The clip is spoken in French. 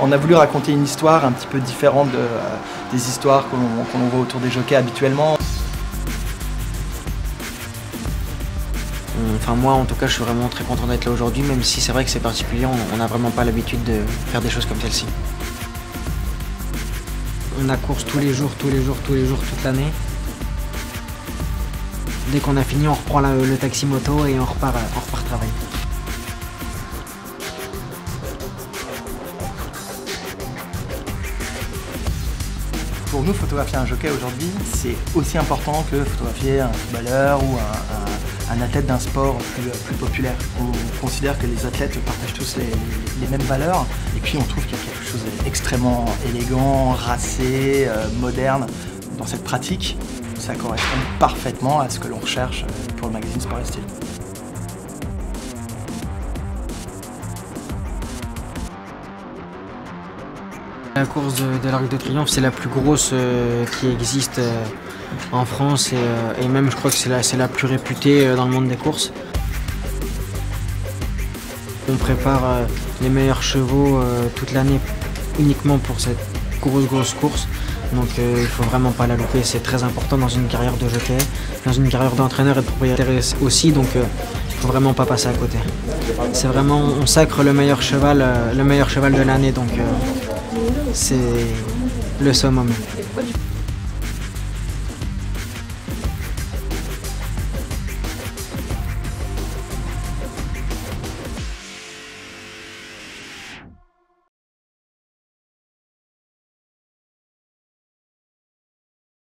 On a voulu raconter une histoire un petit peu différente euh, des histoires qu'on voit autour des jockeys habituellement. Enfin moi en tout cas je suis vraiment très content d'être là aujourd'hui même si c'est vrai que c'est particulier, on n'a vraiment pas l'habitude de faire des choses comme celle-ci. On a course tous les jours, tous les jours, tous les jours, toute l'année. Dès qu'on a fini on reprend le taxi moto et on repart, on repart travailler. Pour nous, photographier un jockey aujourd'hui, c'est aussi important que photographier un footballeur ou un, athlète d'un sport plus, populaire. On considère que les athlètes partagent tous les, mêmes valeurs et puis on trouve qu'il y a quelque chose d'extrêmement élégant, racé, euh, moderne dans cette pratique. Ça correspond parfaitement à ce que l'on recherche pour le magazine Sport et Style. La course de, l'Arc de Triomphe, c'est la plus grosse euh, qui existe euh, en France euh, et, même je crois que c'est la, plus réputée dans le monde des courses. On prépare les meilleurs chevaux toute l'année uniquement pour cette grosse grosse course. Donc il ne faut vraiment pas la louper, c'est très important dans une carrière de jockey, dans une carrière d'entraîneur et de propriétaire aussi, donc il ne faut vraiment pas passer à côté. C'est vraiment, on sacre le meilleur cheval, le meilleur cheval de l'année, donc c'est le summum.